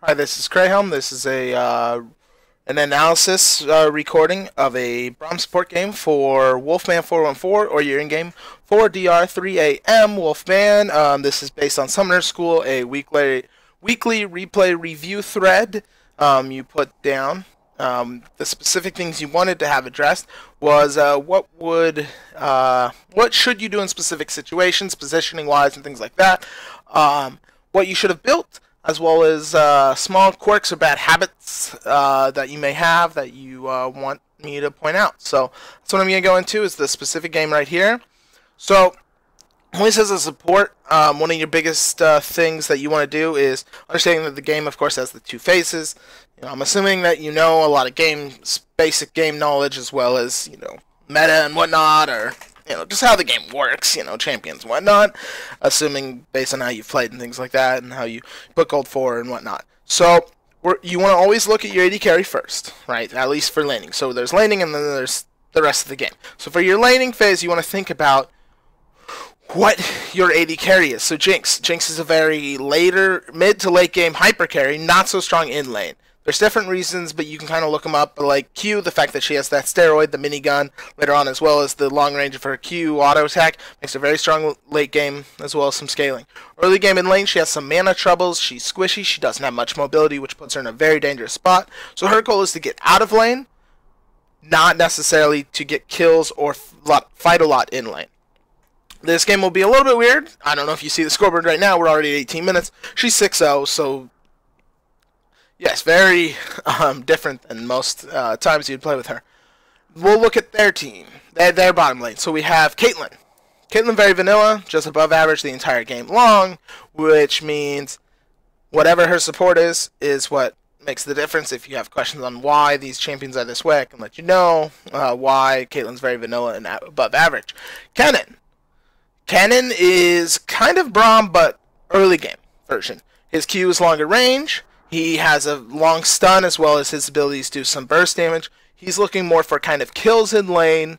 Hi, this is Krahel. This is a uh, an analysis uh, recording of a Braum support game for Wolfman 414 or your in-game for DR3AM Wolfman. Um, this is based on Summoner School, a weekly weekly replay review thread. Um, you put down um, the specific things you wanted to have addressed was uh, what would uh, what should you do in specific situations, positioning wise, and things like that. Um, what you should have built as well as uh, small quirks or bad habits uh, that you may have that you uh, want me to point out. So that's what I'm going to go into is the specific game right here. So when it says a support, um, one of your biggest uh, things that you want to do is understanding that the game, of course, has the two faces. You know, I'm assuming that you know a lot of game, basic game knowledge as well as, you know, meta and whatnot, or you know, just how the game works, you know, champions and whatnot, assuming based on how you've played and things like that, and how you put gold for and whatnot. So you want to always look at your AD carry first, right? At least for laning. So there's laning and then there's the rest of the game. So for your laning phase, you want to think about what your AD carry is. So Jinx. Jinx is a very later, mid to late game hyper carry, not so strong in lane. There's different reasons, but you can kind of look them up. Like Q, the fact that she has that steroid, the minigun later on, as well as the long range of her Q auto attack, makes her very strong late game, as well as some scaling. Early game in lane, she has some mana troubles. She's squishy. She doesn't have much mobility, which puts her in a very dangerous spot. So her goal is to get out of lane, not necessarily to get kills or fight a lot in lane. This game will be a little bit weird. I don't know if you see the scoreboard right now. We're already at 18 minutes. She's 6-0, so Yes, very um, different than most uh, times you'd play with her. We'll look at their team, their, their bottom lane. So we have Caitlyn. Caitlyn very vanilla, just above average the entire game long, which means whatever her support is, is what makes the difference. If you have questions on why these champions are this way, I can let you know uh, why Caitlyn's very vanilla and above average. Kennen. Kennen is kind of Braum, but early game version. His Q is longer range. He has a long stun as well as his abilities do some burst damage. He's looking more for kind of kills in lane,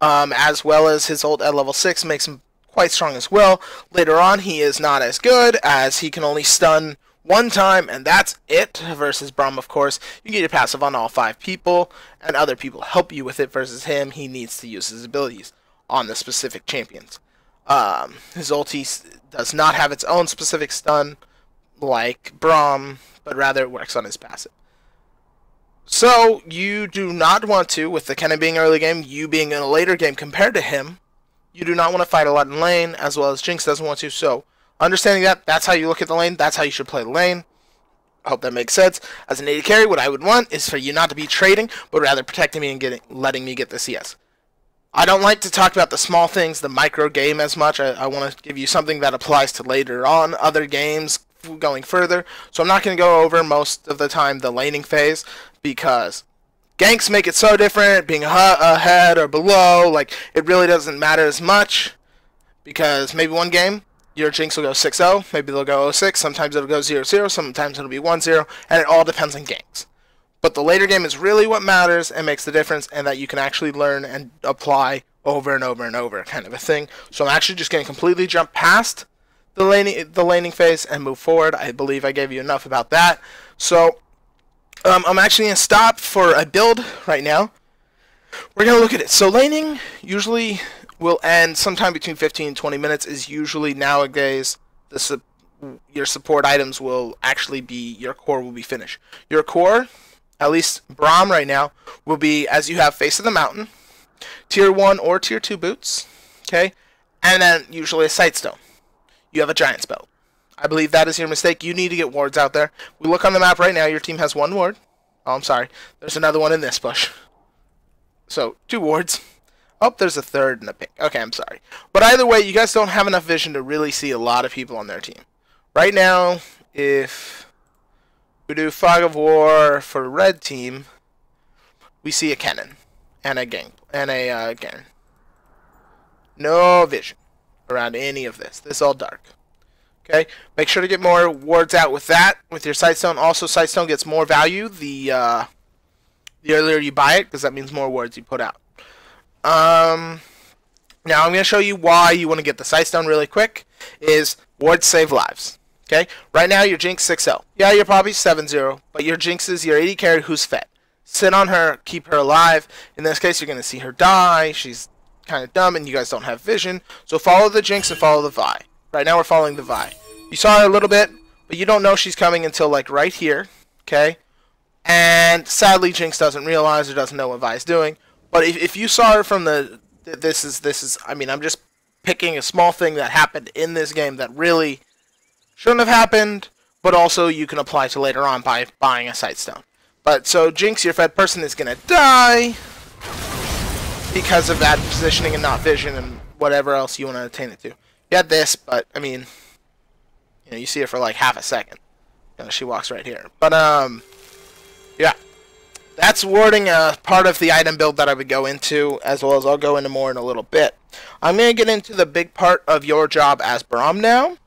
um, as well as his ult at level 6 makes him quite strong as well. Later on, he is not as good as he can only stun one time, and that's it. Versus Braum, of course, you get your passive on all five people, and other people help you with it. Versus him, he needs to use his abilities on the specific champions. Um, his ulti does not have its own specific stun like Braum, but rather it works on his passive. So you do not want to, with the Kennen being early game, you being in a later game compared to him, you do not want to fight a lot in lane, as well as Jinx doesn't want to. So understanding that, that's how you look at the lane, that's how you should play the lane. I hope that makes sense. As an AD carry, what I would want is for you not to be trading, but rather protecting me and getting, letting me get the CS. I don't like to talk about the small things, the micro game as much. I, I want to give you something that applies to later on other games, going further. So I'm not going to go over most of the time the laning phase because ganks make it so different. Being ahead or below, like it really doesn't matter as much because maybe one game your Jinx will go 6-0, maybe they'll go 0-6, sometimes it'll go 0-0, sometimes it'll be 1-0, and it all depends on ganks. But the later game is really what matters and makes the difference, and that you can actually learn and apply over and over and over, kind of a thing. So I'm actually just going to completely jump past the laning the laning phase and move forward. I believe I gave you enough about that. So um, I'm actually going to stop for a build right now. We're going to look at it. So laning usually will end sometime between 15 and 20 minutes is usually nowadays the su your support items will actually be your core will be finished. Your core, at least Braum right now, will be as you have face of the mountain, tier 1 or tier 2 boots, okay? And then usually a sightstone you have a Giants belt. I believe that is your mistake. You need to get wards out there. We look on the map right now. Your team has one ward. Oh, I'm sorry. There's another one in this bush. So, two wards. Oh, there's a third in the pink. Okay, I'm sorry. But either way, you guys don't have enough vision to really see a lot of people on their team. Right now, if we do Fog of War for red team, we see a Kennen and a gang and a uh, Garen. No vision around any of this. This is all dark. Okay, make sure to get more wards out with that, with your sightstone. Also, sightstone gets more value the uh, the earlier you buy it, because that means more wards you put out. Um, now I'm going to show you why you want to get the sightstone really quick. Is wards save lives. Okay? Right now, your Jinx 6-0. Yeah, your Poppy's 7-0, but your Jinx is your AD carry who's fed. Sit on her, keep her alive. In this case, you're going to see her die. She's kind of dumb, and you guys don't have vision. So follow the Jinx and follow the Vi. Right now, we're following the Vi. You saw her a little bit, but you don't know she's coming until, like, right here. Okay? And sadly, Jinx doesn't realize or doesn't know what Vi is doing. But if, if you saw her from the... This is, this is, I mean, I'm just picking a small thing that happened in this game that really shouldn't have happened, but also you can apply to later on by buying a Sightstone. But so Jinx, your fed person, is gonna die because of that positioning and not vision and whatever else you want to attain it to. You had this, but I mean, you know, you see it for like half a second. You know, she walks right here. But um, yeah, that's warding a part of the item build that I would go into, as well as I'll go into more in a little bit. I'm gonna get into the big part of your job as Braum now.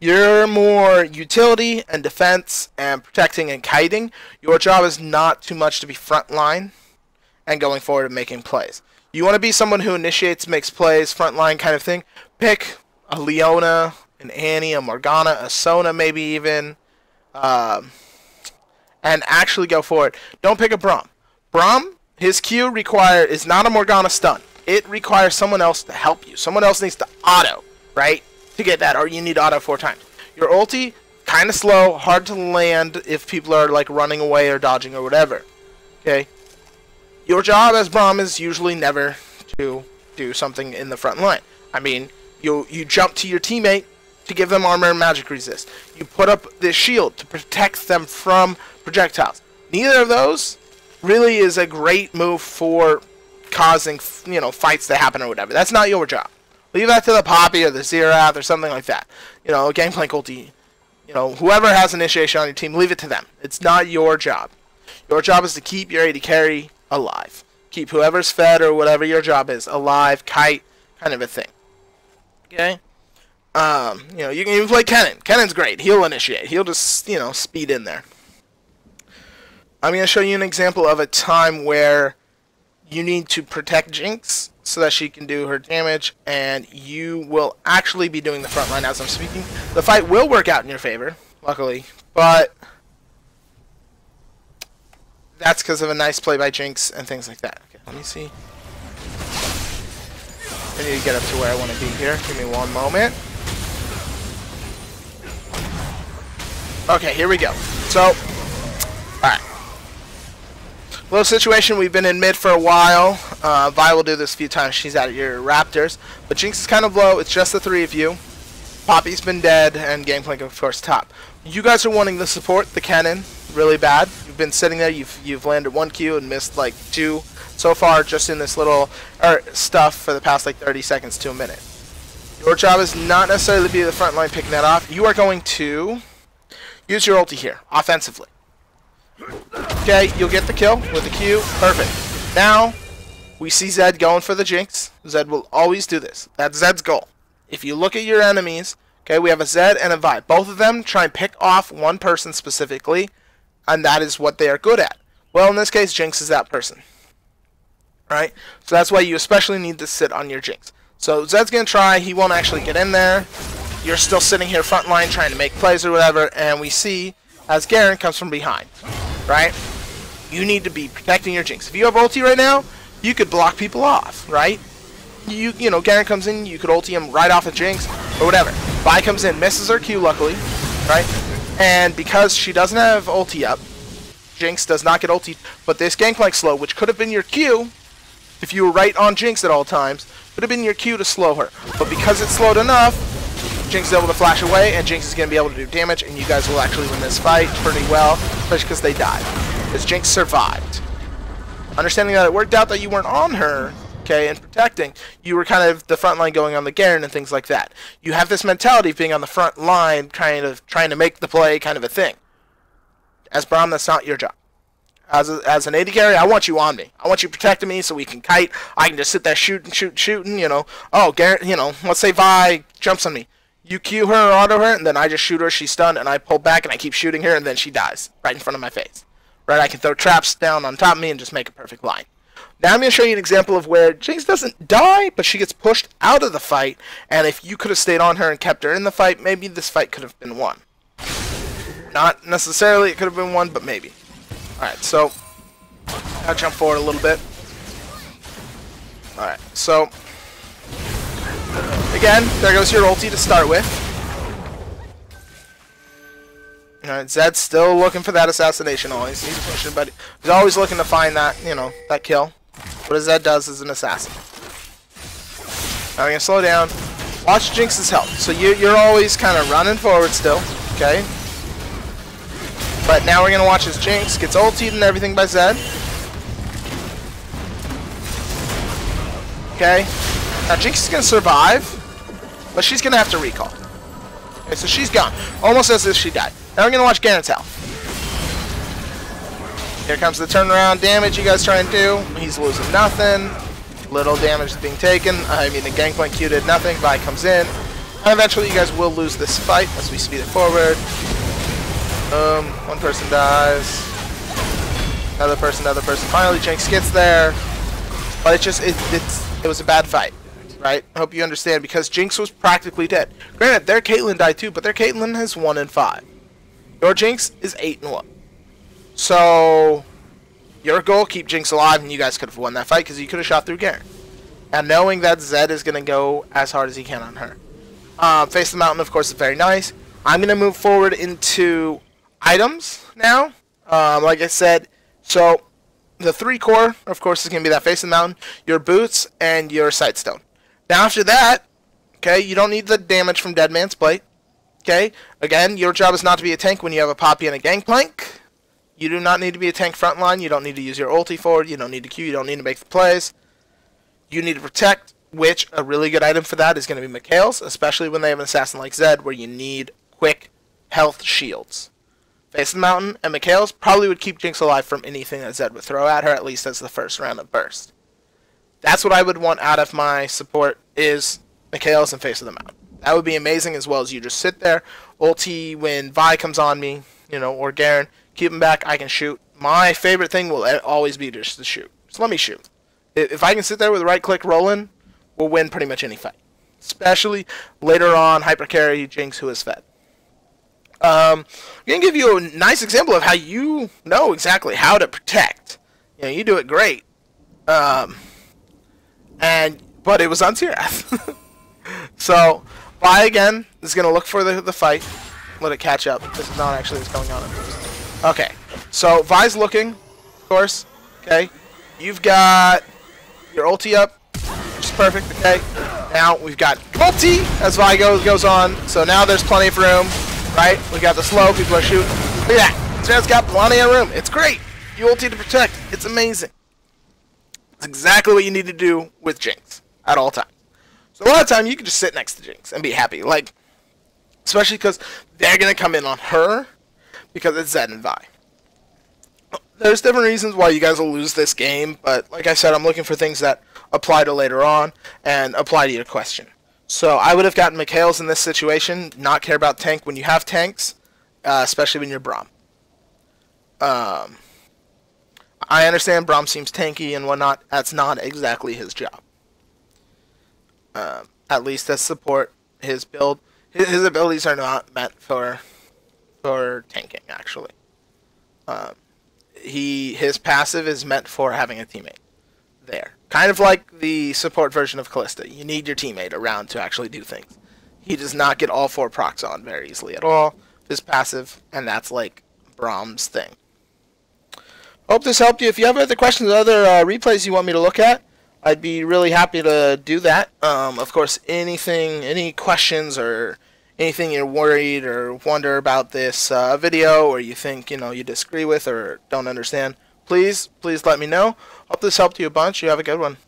You're more utility and defense and protecting and kiting. Your job is not too much to be frontline and going forward and making plays. You want to be someone who initiates, makes plays, frontline kind of thing. Pick a Leona, an Annie, a Morgana, a Sona, maybe even, um, and actually go for it. Don't pick a Braum. Braum, his Q require is not a Morgana stun. It requires someone else to help you. Someone else needs to auto, right? to get that, or you need auto four times. Your ulti, kind of slow, hard to land if people are like running away or dodging or whatever. Okay? Your job as Braum is usually never to do something in the front line. I mean, you you jump to your teammate to give them armor and magic resist. You put up this shield to protect them from projectiles. Neither of those really is a great move for causing, you know, fights to happen or whatever. That's not your job. Leave that to the Poppy or the Xerath or something like that. You know, Gangplank ulti. You know, whoever has initiation on your team, leave it to them. It's not your job. Your job is to keep your AD carry alive. Keep whoever's fed or whatever your job is alive, kite, kind of a thing. Okay? Um, you know, you can even play Kennen. Kennen's great. He'll initiate. He'll just, you know, speed in there. I'm going to show you an example of a time where you need to protect Jinx so that she can do her damage, and you will actually be doing the front line as I'm speaking. The fight will work out in your favor, luckily, but that's because of a nice play by Jinx and things like that. Okay, let me see. I need to get up to where I want to be here. Give me one moment. Okay, here we go. So, alright. Little situation, we've been in mid for a while. Uh, Vi will do this a few times. She's at your Raptors. But Jinx is kind of low. It's just the three of you. Poppy's been dead, and Gangplank, of course, top. You guys are wanting the support, the Kennen, really bad. Been sitting there. You've you've landed one Q and missed like two so far just in this little er, stuff for the past like 30 seconds to a minute. Your job is not necessarily to be the front line picking that off. You are going to use your ulti here, offensively. Okay, you'll get the kill with the Q. Perfect. Now, we see Zed going for the Jinx. Zed will always do this. That's Zed's goal. If you look at your enemies, okay, we have a Zed and a Vi. Both of them try and pick off one person specifically, and that is what they are good at. Well, in this case, Jinx is that person. Right? So that's why you especially need to sit on your Jinx. So Zed's going to try. He won't actually get in there. You're still sitting here front line trying to make plays or whatever, and we see as Garen comes from behind right? You need to be protecting your Jinx. If you have ulti right now, you could block people off, right? You you know, Garen comes in, you could ulti him right off of Jinx, or whatever. Vi comes in, misses her Q, luckily, right? And because she doesn't have ulti up, Jinx does not get ulti, but this Gangplank slow, which could have been your Q, if you were right on Jinx at all times, would have been your Q to slow her. But because it's slowed enough, Jinx is able to flash away, and Jinx is going to be able to do damage, and you guys will actually win this fight pretty well, especially because they died. Because Jinx survived. Understanding that it worked out that you weren't on her, okay, and protecting, you were kind of the front line going on the Garen and things like that. You have this mentality of being on the front line, kind of trying to make the play kind of a thing. As Braum, that's not your job. As, a, as an AD carry, I want you on me. I want you protecting me so we can kite. I can just sit there shooting, shooting, shooting, you know. Oh, Garrett, you know, let's say Vi jumps on me. You Q her or auto her, and then I just shoot her, she's stunned, and I pull back and I keep shooting her, and then she dies right in front of my face. Right, I can throw traps down on top of me and just make a perfect line. Now I'm going to show you an example of where Jinx doesn't die, but she gets pushed out of the fight, and if you could have stayed on her and kept her in the fight, maybe this fight could have been won. Not necessarily, it could have been won, but maybe. Alright, so I'll jump forward a little bit. Alright, so again, there goes your ulti to start with. Alright, Zed's still looking for that assassination always. He's pushing, but he's always looking to find that, you know, that kill. What Zed does is an assassin. Now we're gonna slow down. Watch Jinx's health. So you, you're always kind of running forward still, okay? But now we're gonna watch as Jinx gets ulted and everything by Zed. Okay. Now Jinx is gonna survive, but she's gonna have to recall. Okay, so she's gone. Almost as if she died. Now we're gonna watch Garen's health. Here comes the turnaround damage you guys try and do. He's losing nothing. Little damage is being taken. I mean, the Gangplank Q did nothing. Vi comes in. And eventually you guys will lose this fight as we speed it forward. Um, one person dies. Another person, another person. Finally, Jinx gets there. But it just, it, it's, it was a bad fight. Right? I hope you understand because Jinx was practically dead. Granted, their Caitlyn died too, but their Caitlyn has 1 in 5. Your Jinx is 8 and 1. So, your goal, keep Jinx alive, and you guys could have won that fight because you could have shot through Garen. And knowing that Zed is going to go as hard as he can on her. Uh, Face the Mountain, of course, is very nice. I'm going to move forward into items now. Um, like I said, so the three core, of course, is going to be that face of the mountain, your boots, and your sightstone. Now after that, okay, you don't need the damage from Dead Man's Plate. Okay, again, your job is not to be a tank when you have a Poppy and a Gangplank. You do not need to be a tank frontline. You don't need to use your ulti forward. You don't need to Q. You don't need to make the plays. You need to protect, which a really good item for that is going to be Mikael's, especially when they have an assassin like Zed, where you need quick health shields. Face of the Mountain and Mikael's probably would keep Jinx alive from anything that Zed would throw at her, at least as the first round of burst. That's what I would want out of my support is Mikael's and Face of the Mountain. That would be amazing as well as you just sit there, ulti when Vi comes on me, you know, or Garen, keep him back, I can shoot. My favorite thing will always be just to shoot. So let me shoot. If I can sit there with right click rolling, we'll win pretty much any fight. Especially later on, hyper carry Jinx who is fed. Um, I'm going to give you a nice example of how you know exactly how to protect. You know, you do it great. Um, and, but it was on Tirath. so, Vi again is going to look for the, the fight. Let it catch up. This is not actually what's going on. Okay, so Vi's looking, of course. Okay, you've got your ulti up, which is perfect. Okay, now we've got ulti as Vi goes, goes on. So now there's plenty of room right? We got the slow, people are shooting. Look at that. Zed's got plenty of room. It's great. You ulti to protect. It's amazing. It's exactly what you need to do with Jinx at all times. So a lot of time you can just sit next to Jinx and be happy. Like, especially because they're going to come in on her because it's Zed and Vi. There's different reasons why you guys will lose this game, but like I said, I'm looking for things that apply to later on and apply to your question. So I would have gotten Mikael's in this situation, not care about tank when you have tanks, uh, especially when you're Braum. Um, I understand Braum seems tanky and whatnot. That's not exactly his job. Um, at least as support, his build, his, abilities are not meant for for tanking. Actually, um, he his passive is meant for having a teammate there. Kind of like the support version of Kalista. You need your teammate around to actually do things. He does not get all four procs on very easily at all. His passive, and that's like Braum's thing. Hope this helped you. If you have other questions or other uh, replays you want me to look at, I'd be really happy to do that. Um, of course, anything, any questions or anything you're worried or wonder about this uh, video or you think, you know, you disagree with or don't understand, please, please let me know. Hope this helped you a bunch. You have a good one.